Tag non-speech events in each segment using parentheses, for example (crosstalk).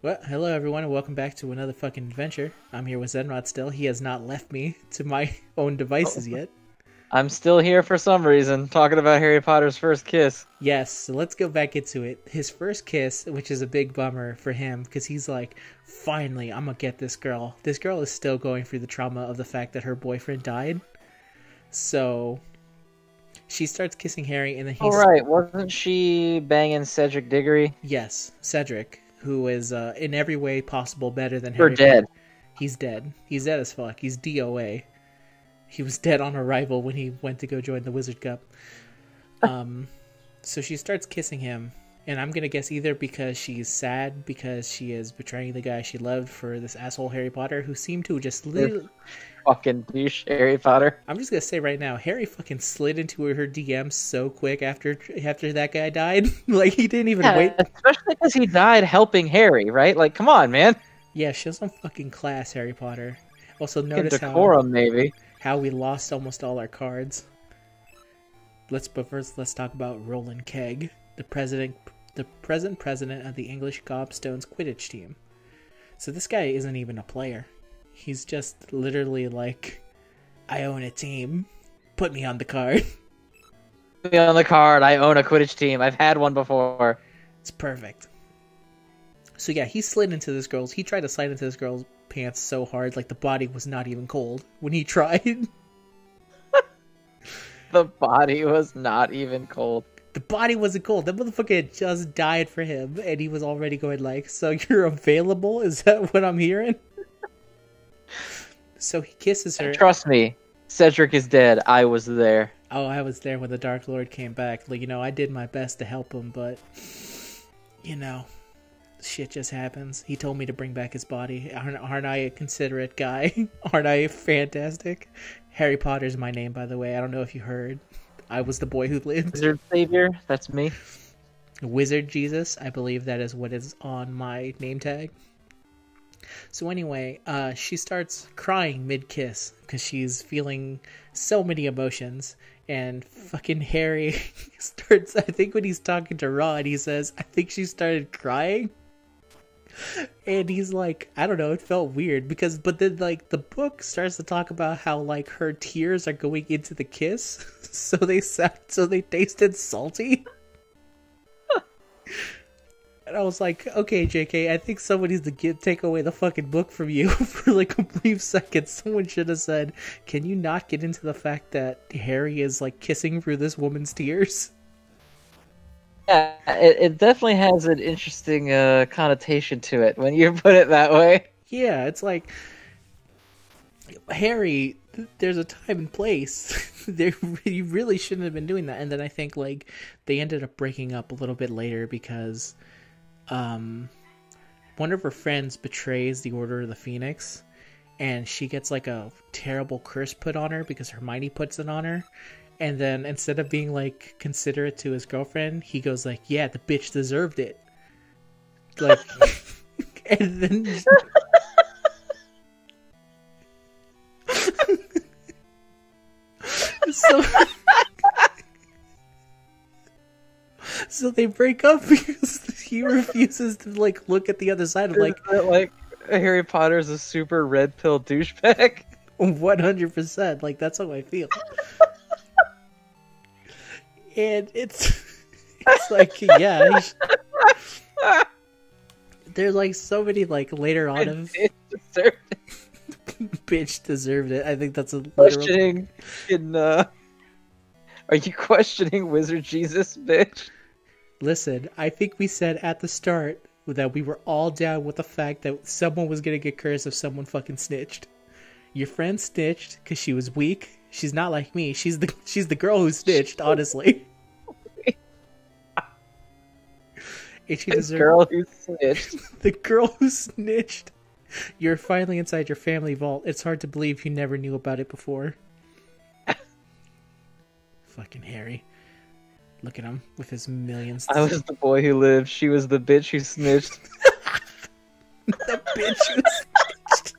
Well, hello everyone, and welcome back to another fucking adventure. I'm here with Zenrot still. He has not left me (laughs) to my own devices oh. yet. I'm still here for some reason, talking about Harry Potter's first kiss. Yes, so let's go back into it. His first kiss, which is a big bummer for him, because he's like, finally, I'm gonna get this girl. This girl is still going through the trauma of the fact that her boyfriend died. So she starts kissing Harry, and then he's All right, wasn't she banging Cedric Diggory? yes, Cedric, who is uh, in every way possible better than Harry. dead? He's dead. He's dead as fuck. He's DOA. He was dead on arrival when he went to go join the Wizard Cup. (laughs) Um, so she starts kissing him, and I'm gonna guess either because she's sad because she is betraying the guy she loved for this asshole Harry Potter, who seemed to just literally. Fucking douche, Harry Potter. I'm just gonna say right now, Harry fucking slid into her DMs so quick after after that guy died. (laughs) like he didn't even Yeah, wait. especially because he died helping Harry, right? Like, come on, man. Yeah, she show some fucking class, Harry Potter. Also, notice how. decorum, maybe. how we lost almost all our cards. Let's but first let's talk about Roland Kegg, the president the present president of the English Gobstones Quidditch team. So this guy isn't even a player. He's just literally like I own a team. Put me on the card. (laughs) Put me on the card. I own a Quidditch team. I've had one before. It's perfect. So yeah, he slid into this girl's he tried to slide into this girl's pants so hard like the body was not even cold when he (laughs) tried. (laughs) The body was not even cold. The body wasn't cold. That motherfucker had just died for him, and he was already going like, "So (laughs) you're available? Is that what I'm hearing?" so he kisses her. Trust me, Cedric is dead. I was there. Oh, I was there when the Dark Lord came back. Like, you know, I did my best to help him, but you know, shit just happens. He told me to bring back his body. Aren't, aren't I a considerate guy? (laughs) aren't I fantastic? Harry Potter's my name, by the way. I don't know if you heard. I was the boy who lived. Wizard Savior, that's me. Wizard Jesus. I believe that is what is on my name tag. So anyway, uh, she starts crying mid kiss because she's feeling so many emotions, and fucking Harry (laughs) starts. I think when he's talking to Ron, he says, "I think she started crying." And he's like, I don't know, it felt weird because, but then like the book starts to talk about how like her tears are going into the kiss, (laughs) so they sound, so they tasted salty. And I was like, okay, JK, I think someone needs to get take away the fucking book from you (laughs) for like a brief second. Someone should have said, can you not get into the fact that Harry is like kissing through this woman's tears? Yeah, it, it definitely has an interesting uh, connotation to it when you (laughs) put it that way. Yeah, it's like Harry. There's a time and place. (laughs) there, you really shouldn't have been doing that. And then I think like they ended up breaking up a little bit later because um, one of her friends betrays the Order of the Phoenix, and she gets like a terrible curse put on her because Hermione puts it on her. And then instead of being like considerate to his girlfriend, he goes like, "Yeah, the bitch deserved it." Like, (laughs) and then so they break up (laughs) because he refuses to like look at the other side of like like Harry Potter's a super red pill douchebag. (laughs) 100% like that's how i feel and it's (laughs) it's like yeah he there's like so many like later on of bitch deserved it i think that's a literal questioning in uh Are you questioning Wizard Jesus, bitch? Listen, I think we said at the start that we were all down with the fact that someone was gonna get cursed if someone fucking snitched. Your friend snitched because she was weak. She's not like me. She's the (laughs) she's the girl who snitched, honestly. (laughs) and she deserved girl who snitched. (laughs) the girl who snitched. You're finally inside your family vault. It's hard to believe you never knew about it before. Fucking Harry. Look at him with his millions. I was the boy who lived. She was the bitch who snitched. (laughs) the bitch who snitched.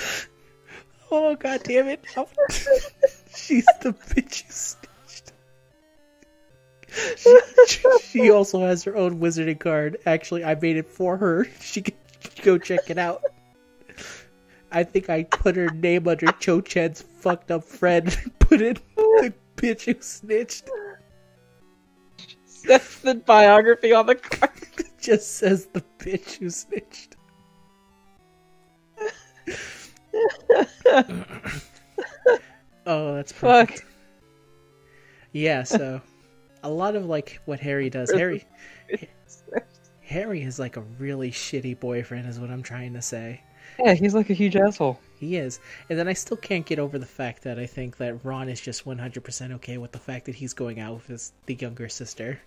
(laughs) oh god damn it. (laughs) She's the bitch who snitched. She- she also has her own wizarding card. Actually, I made it for her. She can go check it out. I think I put her name under Cho Chen's fucked up friend. (laughs) Put it the bitch who snitched. That's the biography on the card. (laughs) Just says the bitch who snitched. (laughs) oh, that's Fuck. perfect. Yeah, so a lot of like what Harry does. Harry Harry is like a really shitty boyfriend is what I'm trying to say. Yeah, he's like a huge asshole. He is. And then I still can't get over the fact that I think that Ron is just 100% okay with the fact that he's going out with his the younger sister.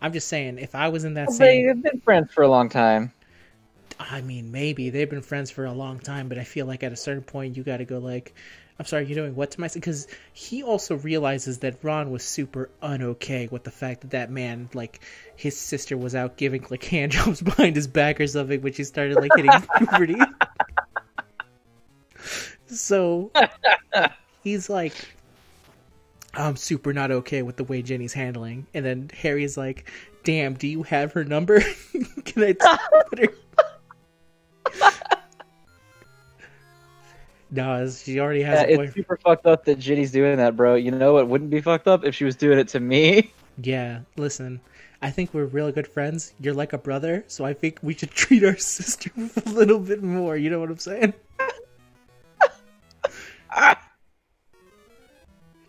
I'm just saying, if I was in that same They've been friends for a long time. I mean, maybe they've been friends for a long time, but I feel like at a certain point you got to go like, "I'm sorry, you're doing what to my?" Because he also realizes that Ron was super unokay with the fact that that man, like, his sister was out giving like (laughs) hand jobs behind his back or something when she started like hitting (laughs) puberty. so he's like, "I'm super not okay with the way Jenny's handling," and then Harry's like, "Damn, do you have her number? (laughs) Can I put her?" No, she already has Yeah, a it's boyfriend. super fucked up that Ginny's doing that, bro. You know what wouldn't be fucked up if she was doing it to me? (laughs) Yeah, listen, I think we're really good friends. You're like a brother, so I think we should (laughs) treat our sister (laughs) a little bit more. You know what I'm saying?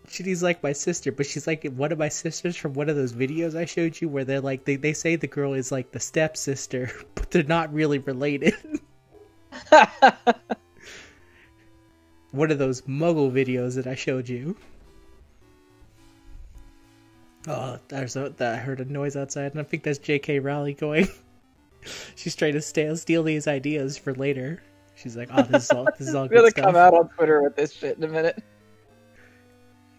She's like my sister, but she's like one of my sisters from one of those videos I showed you where they're like they, they say the girl is like the stepsister, but they're not really related. One of those muggle videos that I showed you. Oh, there's a, I heard a noise outside, and I think that's J.K. Rowling going. (laughs) She's trying to steal, steal these ideas for later. She's like, "Oh, this is all this is all I'm (laughs) gonna good come out on Twitter with this shit in a minute.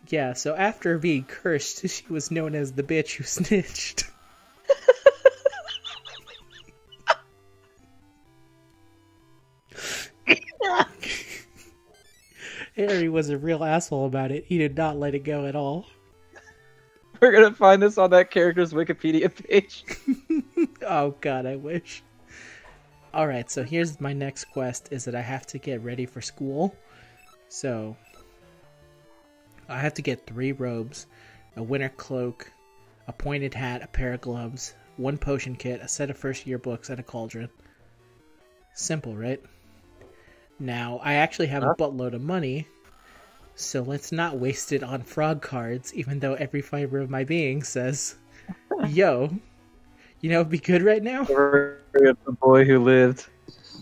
Yeah. So after being cursed, (laughs) she was known as the bitch who snitched. Harry was a real asshole about it. He did not let it go at all. (laughs) We're gonna find this on that character's Wikipedia page. (laughs) oh god, I wish. All right, so here's my next quest is that I have to get ready for school. So I have to get 3 robes, a winter cloak, a pointed hat, a pair of gloves, one potion kit, a set of first year books, and a cauldron. Simple, right? Now, I actually have a buttload of money, so let's not waste it on frog cards, even though every fiber of my being says, (laughs) yo, you know, be good right now? Story of the boy who lived.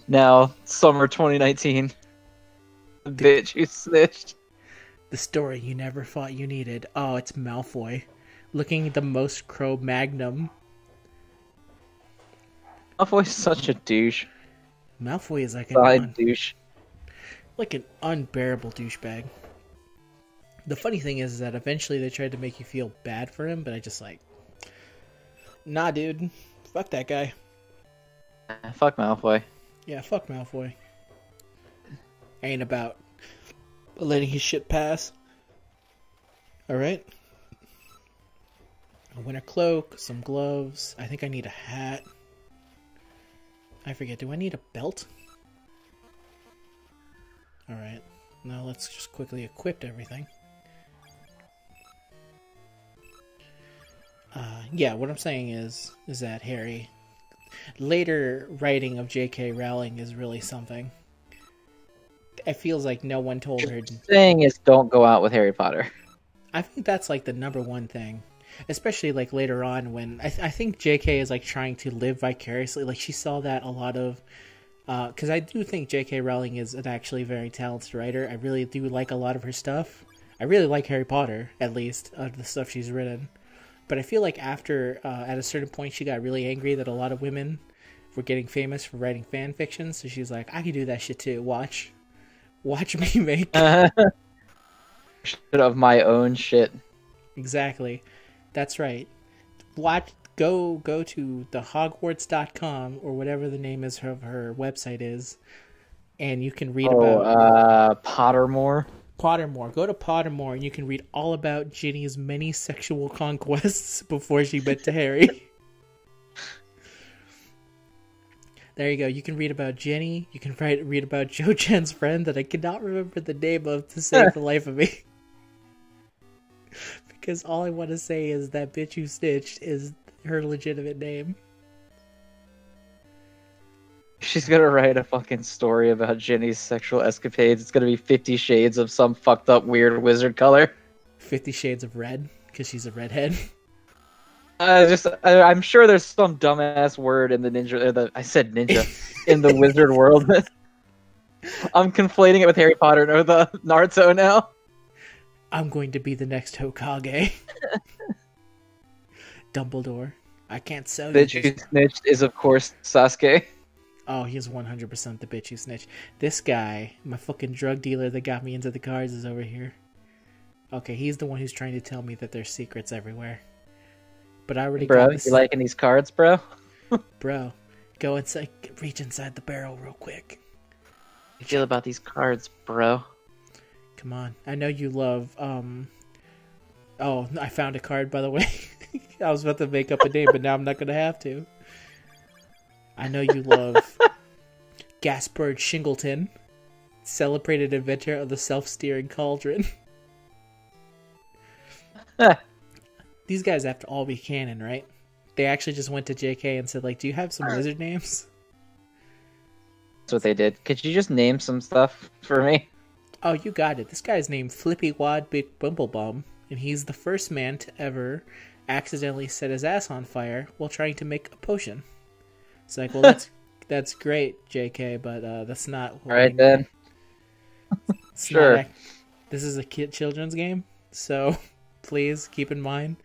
Now, summer 2019. The bitch who snitched. The story you never thought you needed. Oh, it's Malfoy. Looking the most Cro Magnum. Malfoy's such a douche. Malfoy is like Side douche. Like an unbearable douchebag. The funny thing is is that eventually they tried to make you feel bad for him, but I just like, nah, dude, fuck that guy. Eh, fuck Malfoy. Yeah, fuck Malfoy. Ain't about letting his shit pass. Alright. A winter cloak, some gloves. I think I need a hat. I forget, do I need a belt? Alright. Now let's just quickly equip everything. Uh, yeah, what I'm saying is, is that Harry later writing of J.K. Rowling is really something. It feels like no one told her. Saying is don't go out with Harry Potter. I think that's like the number one thing, especially like later on when I, th- I think J.K. is like trying to live vicariously. Like she saw that a lot of, because I do think J.K. Rowling is an actually very talented writer. I really do like a lot of her stuff. I really like Harry Potter, at least of the stuff she's written. But I feel like after, uh, at a certain point, she got really angry that a lot of women were getting famous for writing fan fiction. So she's like, I can do that shit too. Watch, watch (laughs) me make (laughs) Shit of my own shit. Exactly. That's right. Watch go go to the hogwarts.com or whatever the name is of her website is and you can read Oh, about uh, Pottermore. Pottermore. Go to Pottermore and you can read all about Ginny's many sexual conquests (laughs) before she met to Harry. (laughs) there you go. You can read about Jenny. You can write, read about (laughs) Cho Chen's friend that I cannot remember the name of to save the life of me. because all I want to say is that bitch who snitched is her legitimate name. She's gonna write a fucking story about Jenny's sexual escapades. It's gonna be Fifty Shades of some fucked up weird wizard color. Fifty Shades of Red because she's a redhead. (laughs) Uh, just I, I'm sure there's some dumbass word in the ninja. Uh, the, I said ninja in the wizard (laughs) world. I'm conflating it with Harry Potter or the Naruto now. I'm going to be the next Hokage. (laughs) Dumbledore. I can't sell you. Bitch who snitched is of course Sasuke. Oh, he's 100% the bitch who snitched. This guy, my fucking drug dealer that got me into the cards, is over here. Okay, he's the one who's trying to tell me that there's secrets everywhere. But I already bro, got this. you liking these cards, bro? (laughs) Bro, go inside, reach inside the barrel real quick. you feel about these cards, bro? Come on. I know you love, um... Oh, I found a card, by the way. (laughs) (laughs) I was about to make up a name, but now I'm not gonna have to. I know you love (laughs) Gaspard Shingleton, celebrated inventor of the self-steering cauldron. (laughs) These guys have to all be canon, right? They actually just went to JK and said, like, "Do you have some wizard names?" That's what they did. Could you just name some stuff for me? Oh, you got it. This guy's named Flippy Wad Big Bumblebum, and he's the first man to ever accidentally set his ass on fire while trying to make a potion. It's like, well, that's (laughs) that's great, J.K., but uh, that's not. All right then. (laughs) Sure. Not, this is a kid children's game, so (laughs) please keep in mind.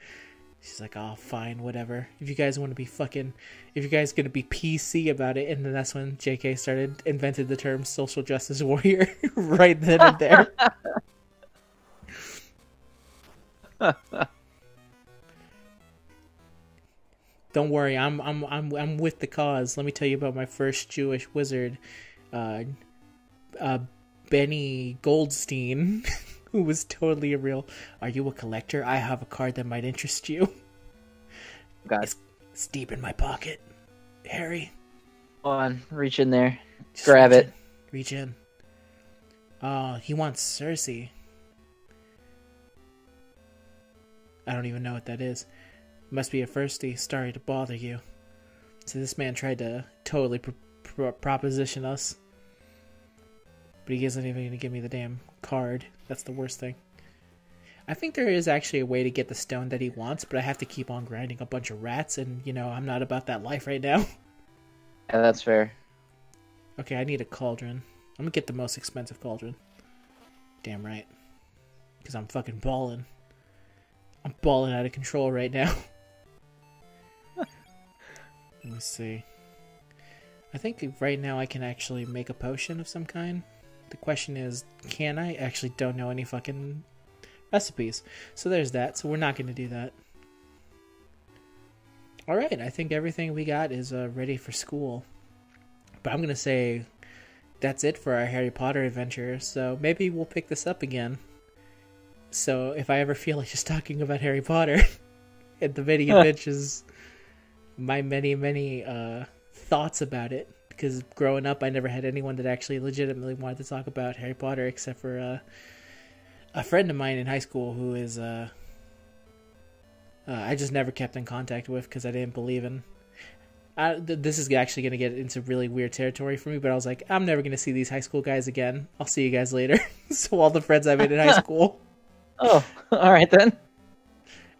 She's like, oh, fine, whatever. If you guys want to be fucking, if you guys gonna be PC about it, and then that's when J.K. started invented the term social justice warrior right then and there. Don't worry, I'm I'm I'm I'm with the cause. Let me tell you about my first Jewish wizard, uh, uh, Benny Goldstein, (laughs) who was totally a real. Are you a collector? I have a card that might interest you. God, It's, it's deep in my pocket, Harry. on, reach in there. Just Grab reach it. in. Reach in. Oh, he wants Circe. I don't even know what that is. Must be a firsty. Sorry to bother you. So this man tried to totally pr- pr- proposition us. But he isn't even going to give me the damn card. That's the worst thing. I think there is actually a way to get the stone that he wants, but I have to keep on grinding a bunch of rats, and, you know, I'm not about that life right now. (laughs) Yeah, that's fair. Okay, I need a cauldron. I'm gonna get the most expensive cauldron. Damn right. Because I'm fucking balling. I'm balling out of control right now. (laughs) Let me see. I think right now I can actually make a potion of some kind. The question is, can I? Actually, don't know any fucking recipes. So there's that. So we're not gonna do that. All right, I think everything we got is uh, ready for school. But I'm gonna say that's it for our Harry Potter adventure. So maybe we'll pick this up again. So if I ever feel like just talking about Harry Potter (laughs) and the many (laughs) adventures, my many many uh, thoughts about it. Because growing up, I never had anyone that actually legitimately wanted to talk about Harry Potter, except for uh, a friend of mine in high school who is uh, uh, I just never kept in contact with because I didn't believe in. I, th- this is actually going to get into really weird territory for me, but I was like, I'm never going to see these high school guys again. I'll see you guys later. (laughs) so all the friends I made in high (laughs) school, Oh, (laughs) all right then.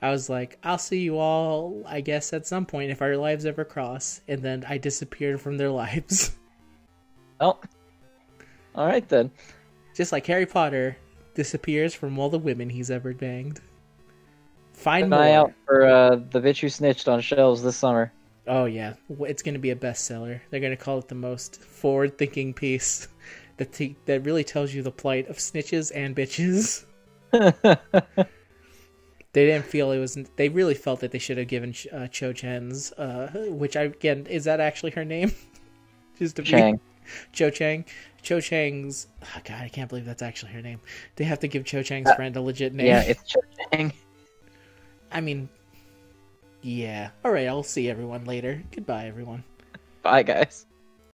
I was like, I'll see you all, I guess, at some point if our lives ever cross. And then I disappeared from their (laughs) lives. Oh, all right then. Just like Harry Potter disappears from all the women he's ever banged. Find An more. eye out for uh, the bitch who snitched on shelves this summer. Oh yeah, it's going to be a bestseller. They're going to call it the most forward-thinking piece (laughs) that t- that really tells you the plight of snitches and bitches. (laughs) they didn't feel it was. They really felt that they should have given uh, Cho Chen's, uh, which I again is that actually her name? (laughs) Just to be Chang. Cho Chang. Cho Chang's. Oh God, I can't believe that's actually her name. They have to give Cho Chang's friend a legit name. Yeah, it's Cho Chang. (laughs) I mean, yeah. All right, I'll see everyone later. Goodbye, everyone. Bye, guys.